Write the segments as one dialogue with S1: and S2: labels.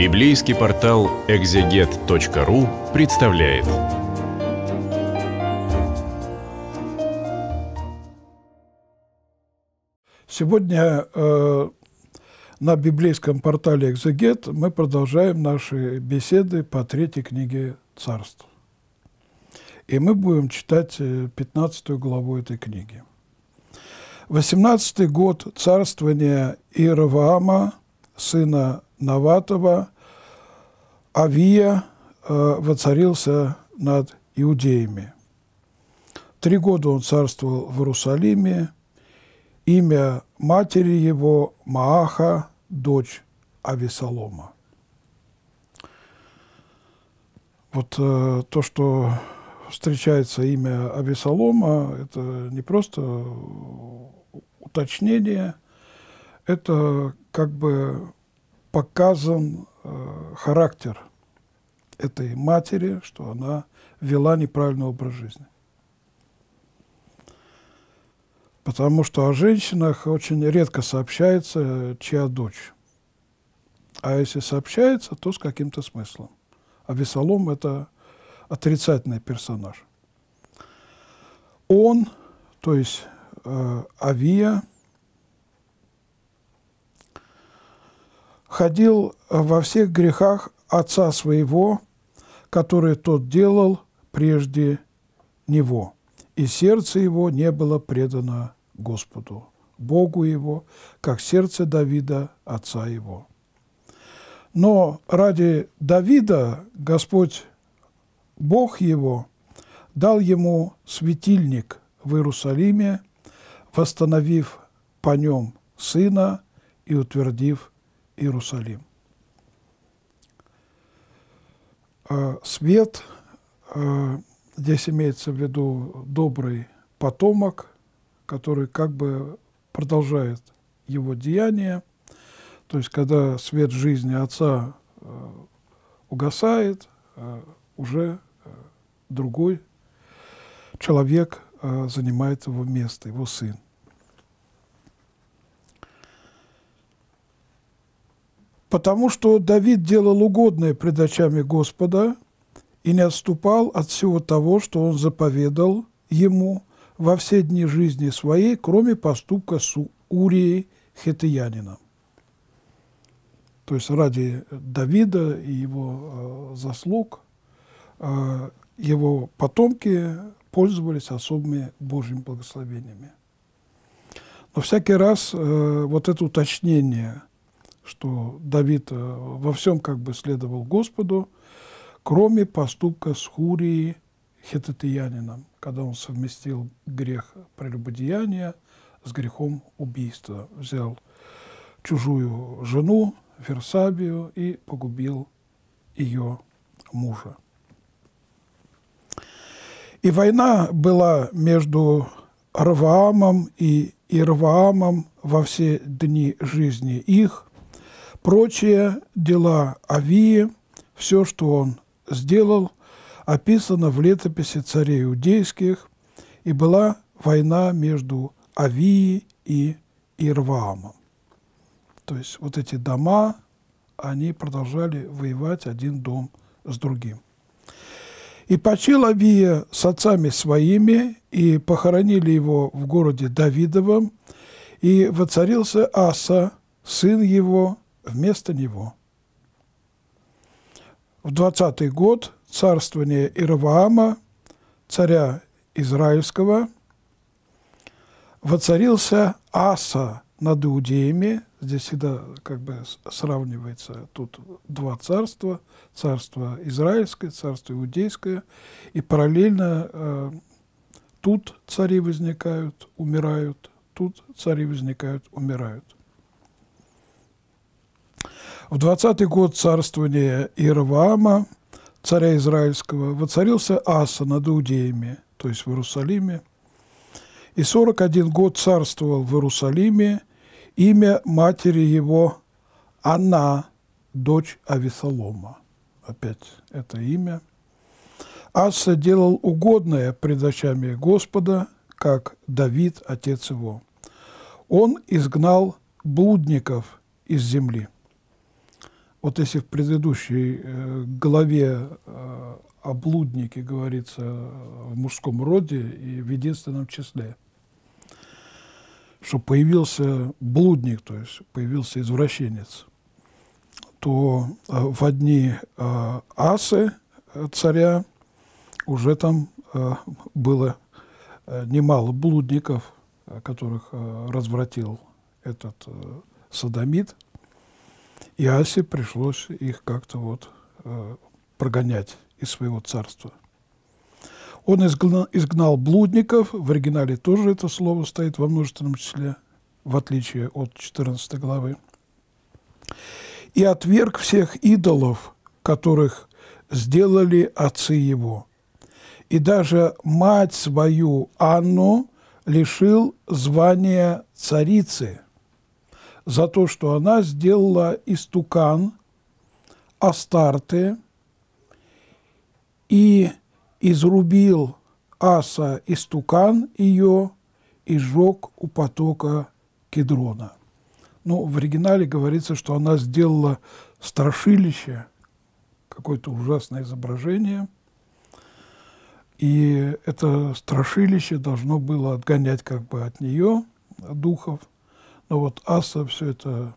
S1: Библейский портал экзегет.ру представляет.
S2: Сегодня э, на библейском портале «Экзегет» мы продолжаем наши беседы по третьей книге «Царств». И мы будем читать 15 главу этой книги. 18 год царствования Иераваама, сына Наватова, Авия э, воцарился над иудеями. Три года он царствовал в Иерусалиме. Имя матери его Мааха, дочь Авесолома. Вот э, то, что встречается имя Авесолома, это не просто уточнение, это как бы показан э, характер этой матери, что она вела неправильный образ жизни. Потому что о женщинах очень редко сообщается, чья дочь. А если сообщается, то с каким-то смыслом. А Весолом – это отрицательный персонаж. Он, то есть э, Авия, ходил во всех грехах отца своего, которые тот делал прежде него, и сердце его не было предано Господу, Богу его, как сердце Давида, отца его. Но ради Давида Господь, Бог его, дал ему светильник в Иерусалиме, восстановив по нем сына и утвердив Иерусалим. А свет, а, здесь имеется в виду добрый потомок, который как бы продолжает его деяние. То есть, когда свет жизни отца а, угасает, уже другой человек занимает его место, его сын. Потому что Давид делал угодное пред очами Господа и не отступал от всего того, что он заповедал ему во все дни жизни своей, кроме поступка с Урией Хетиянином. То есть ради Давида и его э, заслуг э, его потомки пользовались особыми Божьими благословениями. Но всякий раз э, вот это уточнение – что Давид э, во всем как бы следовал Господу, кроме поступка с Хурией хетатиянином, когда он совместил грех прелюбодеяния с грехом убийства. Взял чужую жену, Версабию, и погубил ее мужа. И война была между Раваамом и Ирваамом во все дни жизни их, Прочие дела Авии, все, что он сделал, описано в летописи царей иудейских, и была война между Авией и Ирваамом. То есть вот эти дома, они продолжали воевать один дом с другим. И почил Авия с отцами своими, и похоронили его в городе Давидовом, и воцарился Аса, сын его, вместо него. В 20 год царствования Ираваама, царя Израильского, воцарился Аса над Иудеями. Здесь всегда как бы сравнивается тут два царства. Царство Израильское, царство Иудейское. И параллельно э, тут цари возникают, умирают, тут цари возникают, умирают. В двадцатый год царствования Иераваама, царя Израильского, воцарился Аса над Иудеями, то есть в Иерусалиме, и 41 год царствовал в Иерусалиме, имя матери его Анна, дочь Авесолома. Опять это имя. Аса делал угодное пред очами Господа, как Давид, отец его. Он изгнал блудников из земли. Вот если в предыдущей э, главе э, о блуднике говорится в мужском роде и в единственном числе, что появился блудник, то есть появился извращенец, то э, в одни э, асы царя уже там э, было э, немало блудников, которых э, развратил этот э, садомит – и Асе пришлось их как-то вот э, прогонять из своего царства. Он изгнал, изгнал блудников, в оригинале тоже это слово стоит во множественном числе, в отличие от 14 главы. И отверг всех идолов, которых сделали отцы его. И даже мать свою Анну лишил звания царицы – за то, что она сделала истукан Астарты и изрубил Аса истукан ее и сжег у потока Кедрона. Ну, в оригинале говорится, что она сделала страшилище, какое-то ужасное изображение, и это страшилище должно было отгонять как бы от нее духов, но вот Аса все это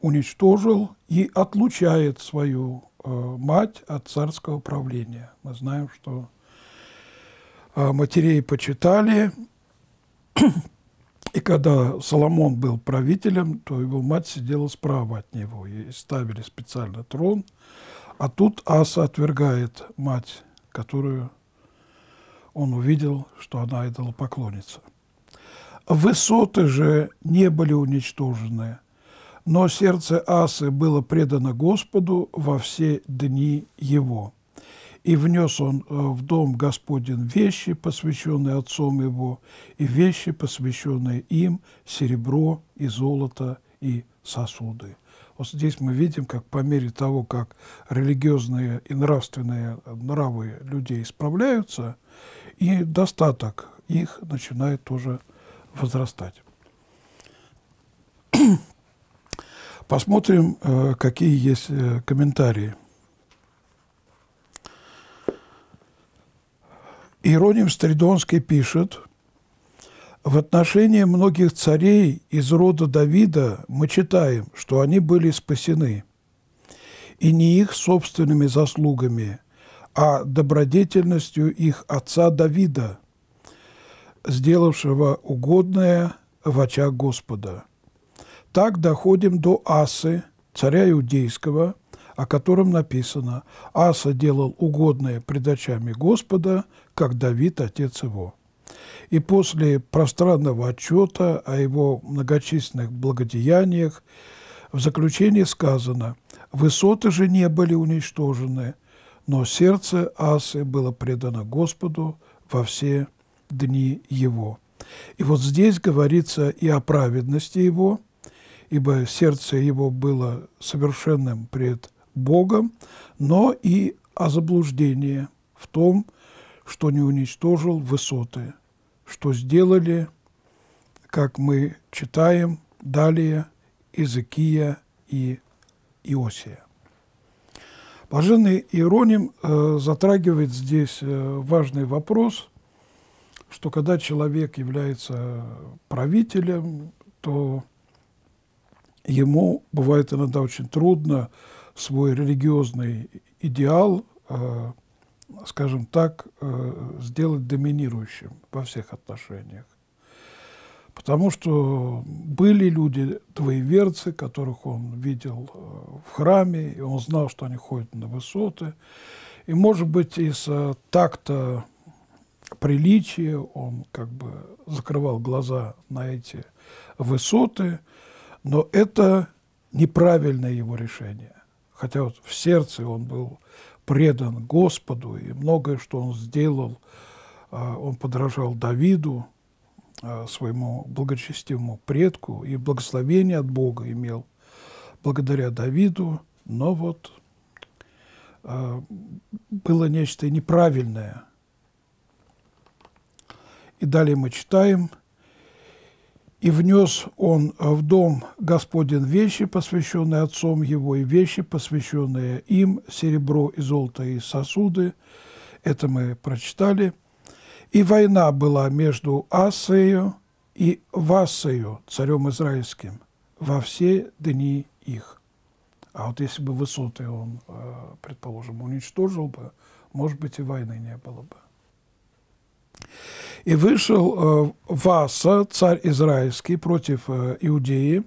S2: уничтожил и отлучает свою э, мать от царского правления. Мы знаем, что э, матерей почитали, и когда Соломон был правителем, то его мать сидела справа от него, и ставили специально трон, а тут Аса отвергает мать, которую он увидел, что она идолопоклонница. Высоты же не были уничтожены, но сердце Асы было предано Господу во все дни его. И внес он э, в дом Господень вещи, посвященные отцом его, и вещи, посвященные им, серебро и золото и сосуды. Вот здесь мы видим, как по мере того, как религиозные и нравственные нравы людей исправляются, и достаток их начинает тоже возрастать. Посмотрим, э, какие есть э, комментарии. Иероним Стридонский пишет, в отношении многих царей из рода Давида мы читаем, что они были спасены, и не их собственными заслугами, а добродетельностью их отца Давида – сделавшего угодное в очах Господа. Так доходим до Асы, царя Иудейского, о котором написано «Аса делал угодное пред очами Господа, как Давид, отец его». И после пространного отчета о его многочисленных благодеяниях в заключении сказано «Высоты же не были уничтожены, но сердце Асы было предано Господу во все дни его. И вот здесь говорится и о праведности его, ибо сердце его было совершенным пред Богом, но и о заблуждении в том, что не уничтожил высоты, что сделали, как мы читаем далее, Иезекия и Иосия. Блаженный Иероним э, затрагивает здесь э, важный вопрос, что когда человек является правителем, то ему бывает иногда очень трудно свой религиозный идеал, э, скажем так, э, сделать доминирующим во всех отношениях. Потому что были люди, двоеверцы, которых он видел э, в храме, и он знал, что они ходят на высоты. И, может быть, из такта приличие, он как бы закрывал глаза на эти высоты, но это неправильное его решение. Хотя вот в сердце он был предан Господу, и многое, что он сделал, а, он подражал Давиду, а, своему благочестивому предку, и благословение от Бога имел благодаря Давиду, но вот а, было нечто неправильное – и далее мы читаем, И внес он в дом Господен вещи, посвященные отцом его, и вещи, посвященные им, серебро и золото и сосуды. Это мы прочитали. И война была между Асею и Васею, царем израильским, во все дни их. А вот если бы высоты он, э, предположим, уничтожил бы, может быть, и войны не было бы. И вышел э, Васа, царь израильский, против э, Иудеи,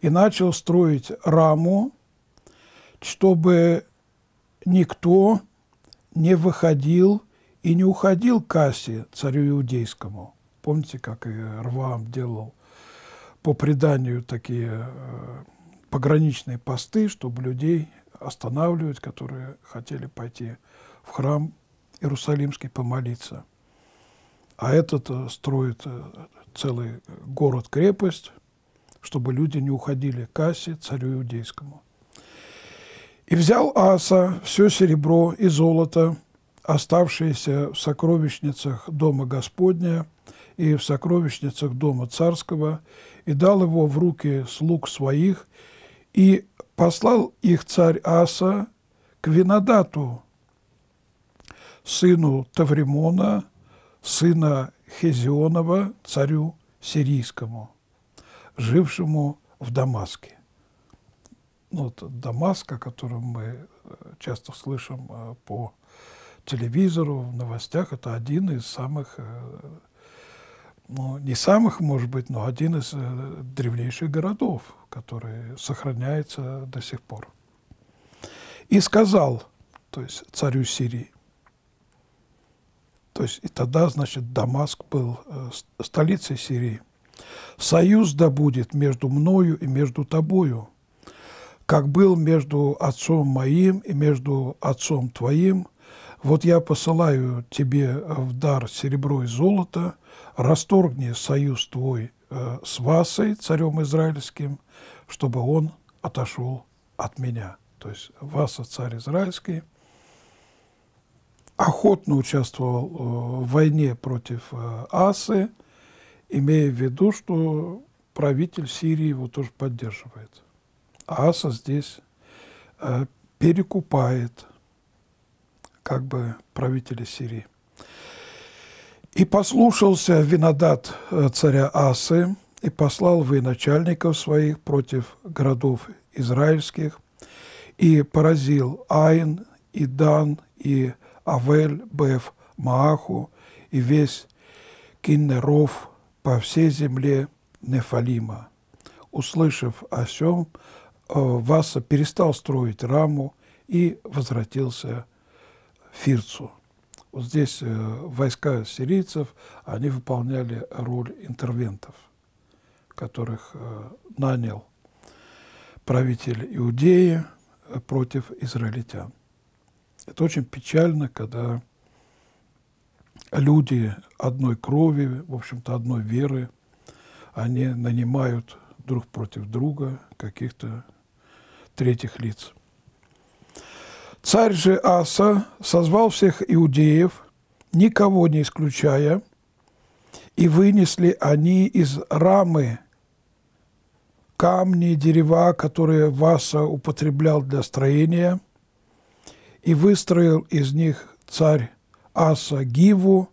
S2: и начал строить раму, чтобы никто не выходил и не уходил к Асе, царю иудейскому. Помните, как и Рвам делал по преданию такие э, пограничные посты, чтобы людей останавливать, которые хотели пойти в храм Иерусалимский помолиться. А этот э, строит э, целый город-крепость, чтобы люди не уходили к Асе, царю иудейскому. И взял Аса все серебро и золото, оставшиеся в сокровищницах Дома Господня и в сокровищницах Дома Царского, и дал его в руки слуг своих, и послал их царь Аса к Винодату, сыну Тавримона, сына Хезионова, царю сирийскому, жившему в Дамаске. Ну, вот Дамаск, о котором мы э, часто слышим э, по телевизору, в новостях, это один из самых, э, ну, не самых, может быть, но один из древнейших городов, который сохраняется до сих пор. И сказал, то есть царю Сирии, то есть и тогда, значит, Дамаск был э, столицей Сирии. Союз да будет между мною и между тобою, как был между отцом моим и между отцом твоим. Вот я посылаю тебе в дар серебро и золото, расторгни союз твой э, с Васой, царем израильским, чтобы он отошел от меня. То есть Васа, царь израильский – охотно участвовал э, в войне против э, Асы, имея в виду, что правитель Сирии его тоже поддерживает. А Аса здесь э, перекупает как бы правителя Сирии. И послушался Винодат царя Асы и послал военачальников своих против городов израильских и поразил Айн и Дан и Авель, Беф, Мааху и весь Киннеров по всей земле Нефалима. Услышав о сем, э, Васа перестал строить раму и возвратился в Фирцу. Вот здесь э, войска сирийцев, они выполняли роль интервентов, которых э, нанял правитель Иудеи против израильтян. Это очень печально, когда люди одной крови, в общем-то, одной веры, они нанимают друг против друга каких-то третьих лиц. Царь же Аса созвал всех иудеев, никого не исключая, и вынесли они из рамы камни, дерева, которые Васа употреблял для строения – и выстроил из них царь Аса Гиву,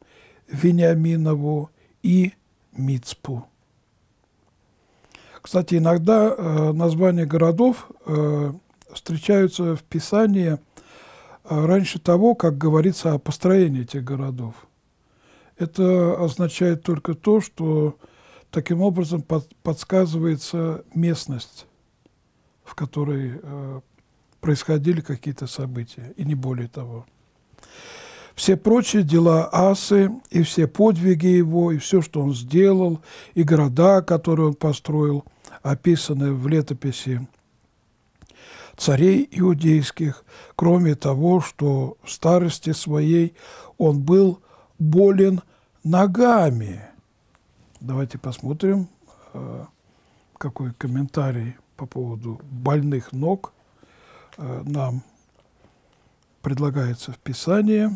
S2: Вениаминову и Мицпу. Кстати, иногда э, названия городов э, встречаются в Писании э, раньше того, как говорится о построении этих городов. Это означает только то, что таким образом под, подсказывается местность, в которой э, происходили какие-то события, и не более того. Все прочие дела Асы, и все подвиги его, и все, что он сделал, и города, которые он построил, описаны в летописи царей иудейских, кроме того, что в старости своей он был болен ногами. Давайте посмотрим, э, какой комментарий по поводу больных ног – нам предлагается в Писании.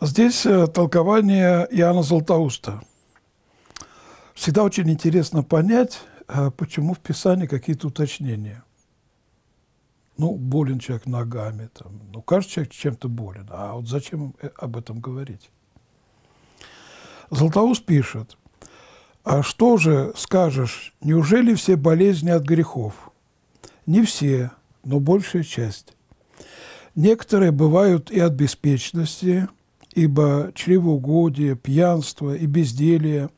S2: Здесь э, толкование Иоанна Златоуста. Всегда очень интересно понять, а почему в Писании какие-то уточнения. Ну, болен человек ногами, там, ну, каждый человек чем-то болен. А вот зачем э, об этом говорить? Златоуст пишет, а что же скажешь, неужели все болезни от грехов? Не все, но большая часть. Некоторые бывают и от беспечности, ибо чревоугодие, пьянство и безделие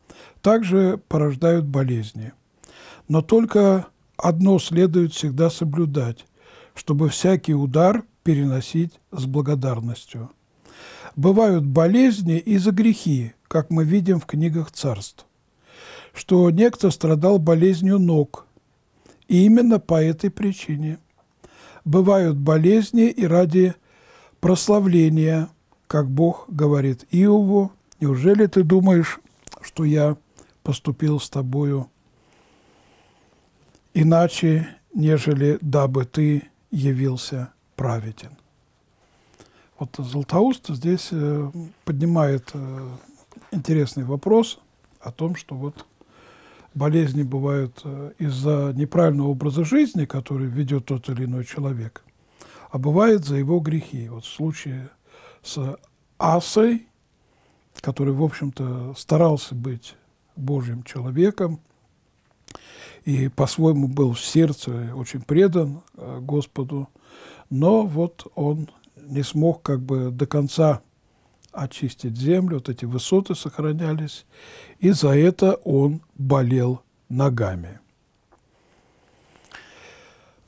S2: также порождают болезни. Но только одно следует всегда соблюдать, чтобы всякий удар переносить с благодарностью. Бывают болезни и за грехи, как мы видим в книгах царств, что некто страдал болезнью ног, и именно по этой причине. Бывают болезни и ради прославления, как Бог говорит Иову, неужели ты думаешь, что я поступил с тобою иначе, нежели дабы ты явился праведен. Вот Златоуст здесь э, поднимает э, интересный вопрос о том, что вот болезни бывают э, из-за неправильного образа жизни, который ведет тот или иной человек, а бывает за его грехи. Вот в случае с Асой, который, в общем-то, старался быть Божьим человеком, и по-своему был в сердце очень предан э, Господу, но вот он не смог как бы до конца очистить землю, вот эти высоты сохранялись, и за это он болел ногами.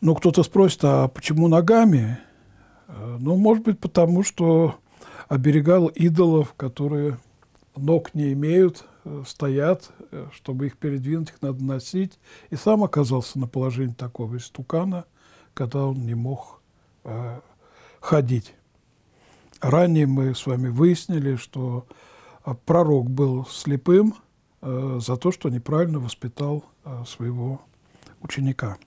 S2: Ну, кто-то спросит, а почему ногами? Э, ну, может быть, потому что оберегал идолов, которые ног не имеют, Э, стоят, э, чтобы их передвинуть, их надо носить. И сам оказался на положении такого истукана, когда он не мог э, ходить. Ранее мы с вами выяснили, что э, пророк был слепым э, за то, что неправильно воспитал э, своего ученика.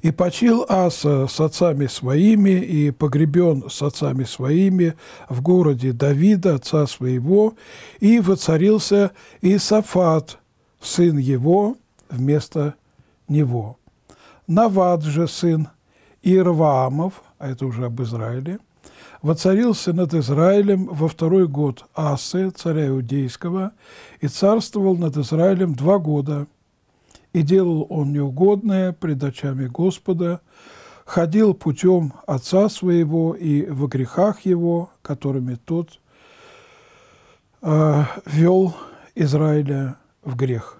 S2: И почил Аса с отцами своими, и погребен с отцами своими в городе Давида, отца своего, и воцарился Исафат, сын его, вместо него. Навад же сын Ирваамов, а это уже об Израиле, воцарился над Израилем во второй год Асы, царя Иудейского, и царствовал над Израилем два года – и делал он неугодное пред очами Господа, ходил путем отца своего и во грехах его, которыми тот э, вел Израиля в грех.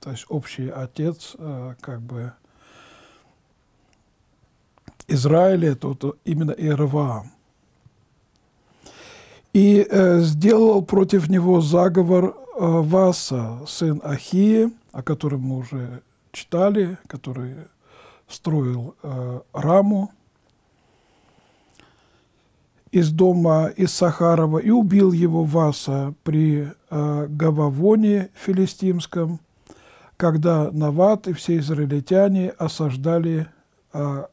S2: То есть общий отец э, как бы Израиля, это вот именно Иераваам. И э, сделал против него заговор э, Васа, сын Ахии, о котором мы уже читали, который строил э, раму из дома из Сахарова и убил его Васа при э, Гававоне филистимском, когда Нават и все израильтяне осаждали э,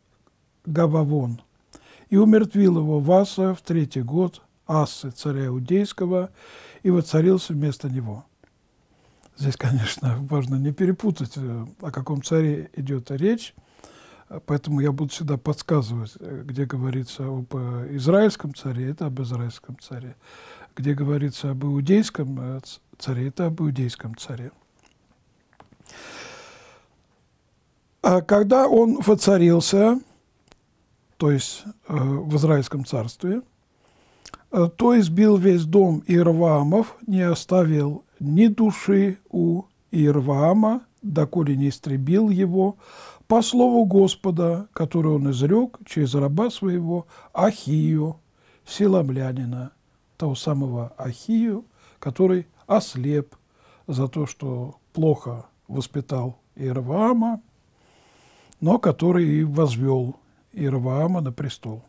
S2: Гававон. И умертвил его Васа в третий год Асы, царя Иудейского, и воцарился вместо него. Здесь, конечно, важно не перепутать, э, о каком царе идет речь, поэтому я буду всегда подсказывать, э, где говорится об э, израильском царе, это об израильском царе, где говорится об иудейском царе, это об иудейском царе. А когда он воцарился, то есть в Израильском царстве, то избил весь дом Ирвамов, не оставил ни души у Ирваама, доколе не истребил его, по слову Господа, который он изрек через раба своего Ахию, силамлянина, того самого Ахию, который ослеп за то, что плохо воспитал Ирваама, но который и возвел Ирваама на престол.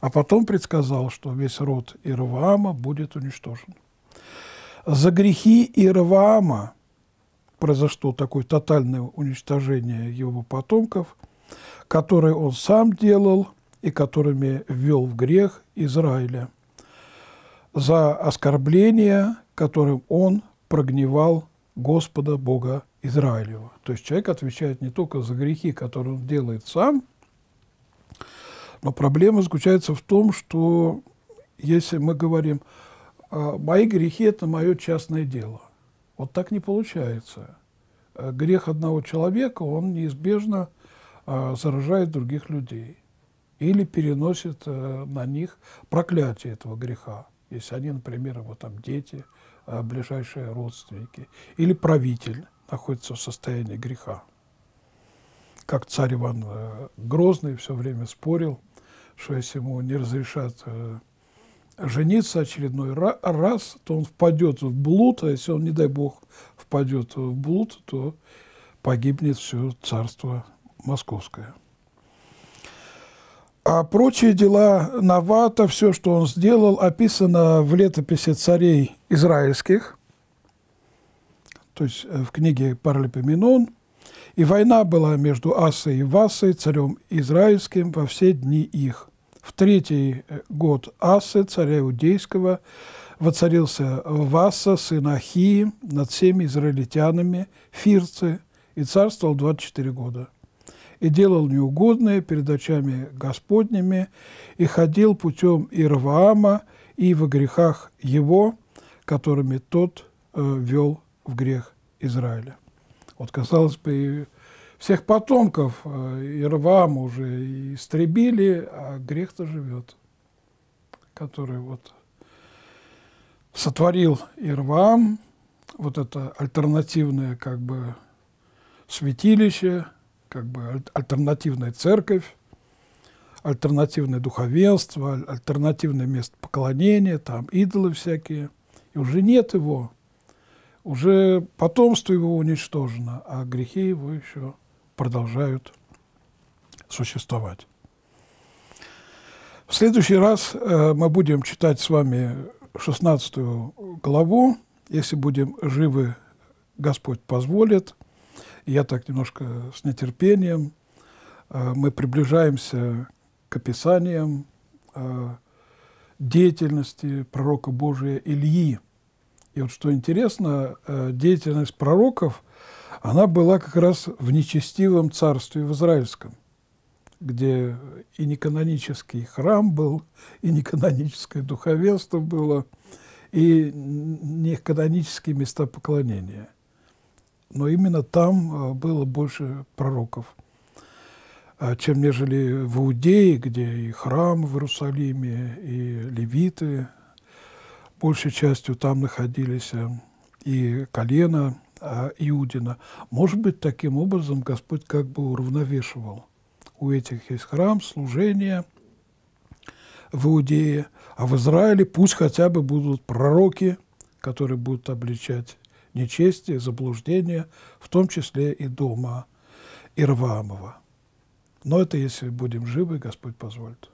S2: А потом предсказал, что весь род Ирваама будет уничтожен. За грехи Иераваама произошло такое тотальное уничтожение его потомков, которые он сам делал и которыми ввел в грех Израиля. За оскорбление, которым он прогневал Господа Бога Израилева. То есть человек отвечает не только за грехи, которые он делает сам, но проблема заключается в том, что если мы говорим, «А, мои грехи – это мое частное дело, вот так не получается. Э, грех одного человека, он неизбежно а, заражает других людей или переносит э, на них проклятие этого греха. Если они, например, его там дети, э, ближайшие родственники, или правитель находится в состоянии греха. Как царь Иван Грозный все время спорил, что если ему не разрешат жениться очередной раз, то он впадет в блуд, а если он, не дай бог, впадет в блуд, то погибнет все царство московское. А прочие дела Навата, все, что он сделал, описано в летописи царей израильских, то есть в книге Паралипоменон. И война была между Асой и Васой, царем израильским, во все дни их – в третий э, год Асы, царя Иудейского, воцарился Васа, сын Ахии, над всеми израильтянами, Фирцы, и царствовал 24 года. И делал неугодное перед очами Господними, и ходил путем Ирваама и во грехах его, которыми тот э, вел в грех Израиля. Вот, казалось бы, всех потомков э, Ирвам уже истребили, а грех-то живет, который вот сотворил Ирвам, вот это альтернативное как бы святилище, как бы альтернативная церковь, альтернативное духовенство, альтернативное место поклонения, там идолы всякие. И уже нет его, уже потомство его уничтожено, а грехи его еще продолжают существовать. В следующий раз э, мы будем читать с вами 16 главу. Если будем живы, Господь позволит. Я так немножко с нетерпением. Э, мы приближаемся к описаниям э, деятельности пророка Божия Ильи. И вот что интересно, деятельность пророков – она была как раз в нечестивом царстве в Израильском, где и неканонический храм был, и неканоническое духовенство было, и неканонические места поклонения. Но именно там а, было больше пророков, а, чем нежели в Иудее, где и храм в Иерусалиме, и левиты большей частью там находились, а, и колено а, Иудина. Может быть, таким образом Господь как бы уравновешивал. У этих есть храм, служение в Иудее, а в Израиле пусть хотя бы будут пророки, которые будут обличать нечестие, заблуждение, в том числе и дома Ирвамова. Но это если будем живы, Господь позволит.